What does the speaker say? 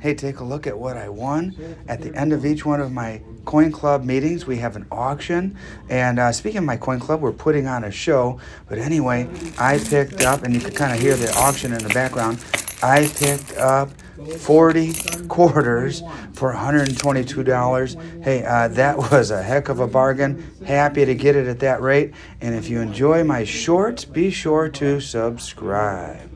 Hey, take a look at what I won. At the end of each one of my Coin Club meetings, we have an auction. And uh, speaking of my Coin Club, we're putting on a show. But anyway, I picked up, and you can kind of hear the auction in the background. I picked up 40 quarters for $122. Hey, uh, that was a heck of a bargain. Happy to get it at that rate. And if you enjoy my shorts, be sure to subscribe.